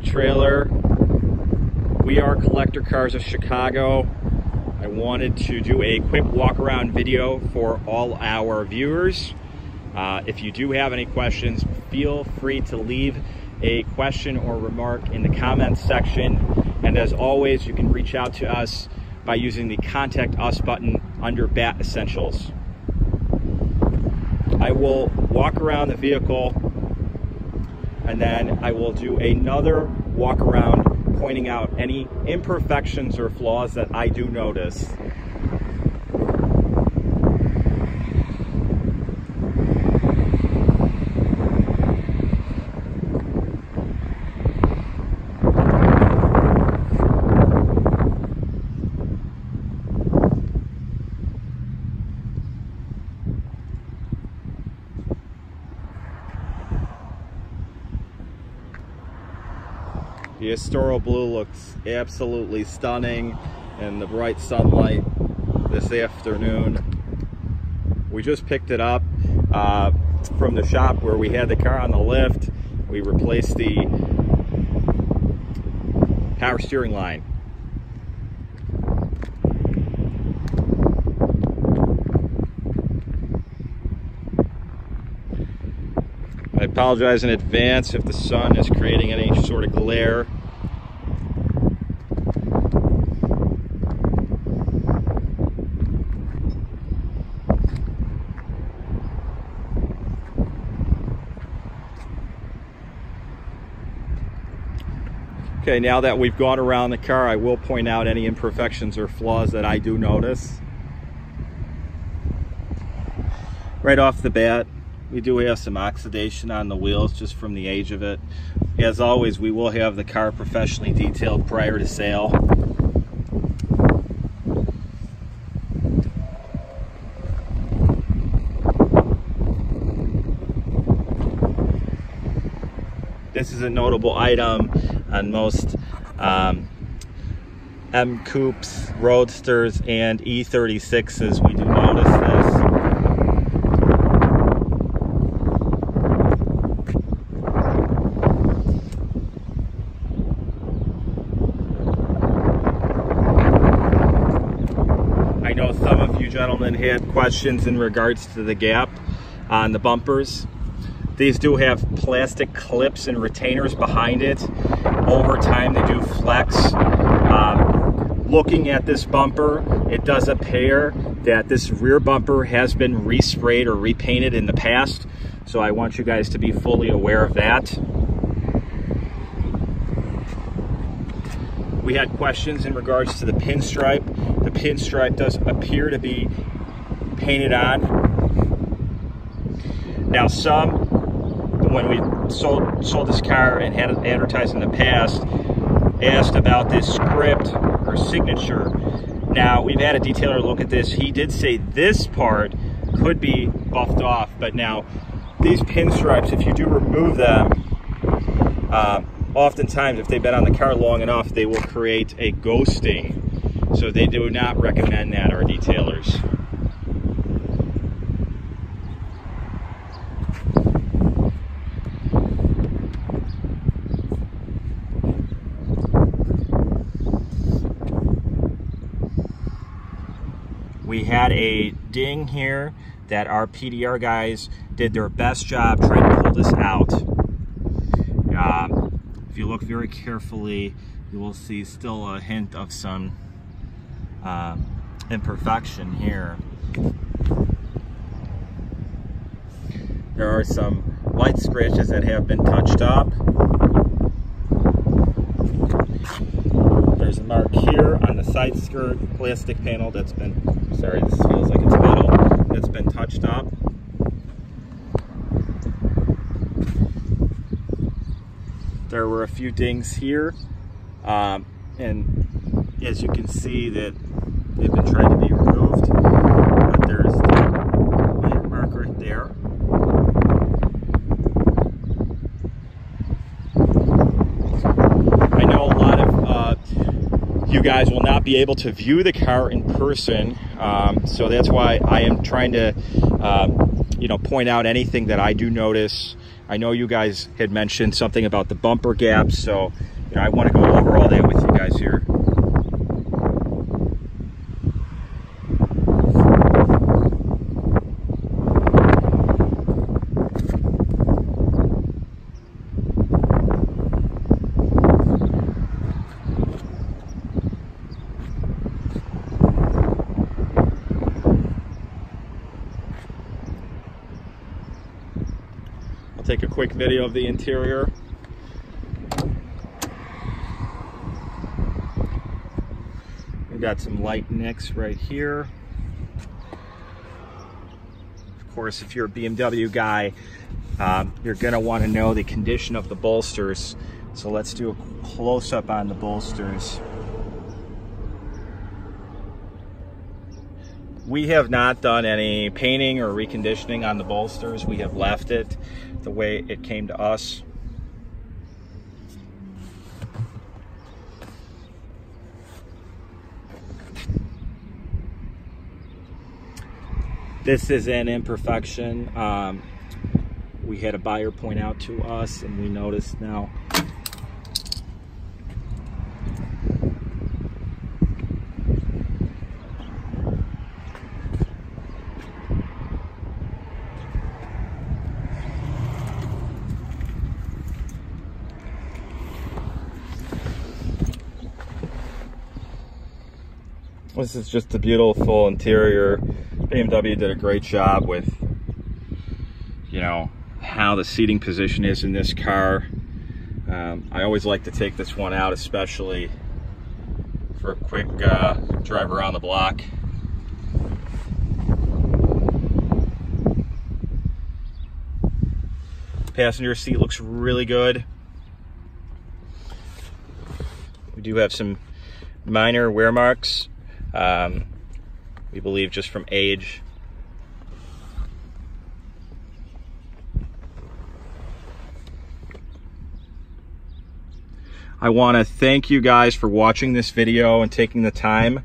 trailer. We are Collector Cars of Chicago. I wanted to do a quick walk around video for all our viewers. Uh, if you do have any questions, feel free to leave a question or remark in the comments section. And as always, you can reach out to us by using the contact us button under BAT Essentials. I will walk around the vehicle and then I will do another walk around pointing out any imperfections or flaws that I do notice. The Estoril Blue looks absolutely stunning in the bright sunlight this afternoon. We just picked it up uh, from the shop where we had the car on the lift. We replaced the power steering line. I apologize in advance if the sun is creating any sort of glare. Okay, now that we've gone around the car, I will point out any imperfections or flaws that I do notice. Right off the bat, we do have some oxidation on the wheels just from the age of it. As always, we will have the car professionally detailed prior to sale. This is a notable item on most um, M Coupes, Roadsters, and E36s. We do notice this. I know some gentlemen had questions in regards to the gap on the bumpers. These do have plastic clips and retainers behind it. Over time, they do flex. Um, looking at this bumper, it does appear that this rear bumper has been resprayed or repainted in the past. So I want you guys to be fully aware of that. We had questions in regards to the pinstripe. The pinstripe does appear to be painted on. Now some when we sold sold this car and had it advertised in the past, asked about this script or signature. Now we've had a detailer look at this. He did say this part could be buffed off, but now these pinstripes, if you do remove them, uh, oftentimes if they've been on the car long enough, they will create a ghosting. So they do not recommend that, our detailers. we had a ding here that our PDR guys did their best job trying to pull this out. If you look very carefully, you will see still a hint of some uh, imperfection here. There are some light scratches that have been touched up. There's a mark here on the side skirt plastic panel that's been, sorry, this feels like it's metal, that's been touched up. There were a few dings here, um, and as you can see that they've been trying to be removed, but there's the mark right there. I know a lot of uh, you guys will not be able to view the car in person, um, so that's why I am trying to, uh, you know, point out anything that I do notice I know you guys had mentioned something about the bumper gaps, so you know, I want to go over all that with you guys here. I'll take a quick video of the interior. We've got some light nicks right here. Of course, if you're a BMW guy, um, you're gonna wanna know the condition of the bolsters. So let's do a close up on the bolsters. We have not done any painting or reconditioning on the bolsters. We have left it the way it came to us. This is an imperfection. Um, we had a buyer point out to us and we noticed now This is just a beautiful interior. BMW did a great job with, you know, how the seating position is in this car. Um, I always like to take this one out, especially for a quick uh, drive around the block. Passenger seat looks really good. We do have some minor wear marks um, we believe just from age. I want to thank you guys for watching this video and taking the time.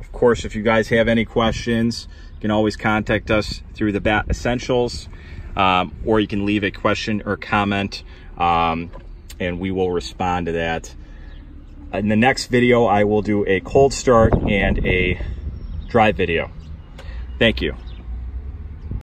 Of course, if you guys have any questions, you can always contact us through the BAT Essentials, um, or you can leave a question or comment, um, and we will respond to that. In the next video, I will do a cold start and a drive video. Thank you.